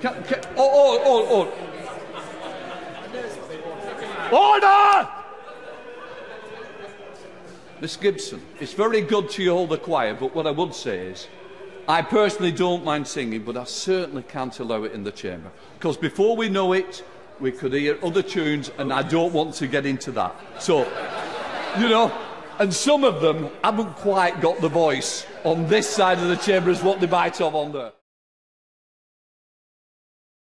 Can, can, oh, oh, oh, oh. Order! Miss Gibson, it's very good to hold the choir, but what I would say is, I personally don't mind singing, but I certainly can't allow it in the chamber. Because before we know it, we could hear other tunes, and I don't want to get into that. So, you know, and some of them haven't quite got the voice on this side of the chamber as what they might have on there.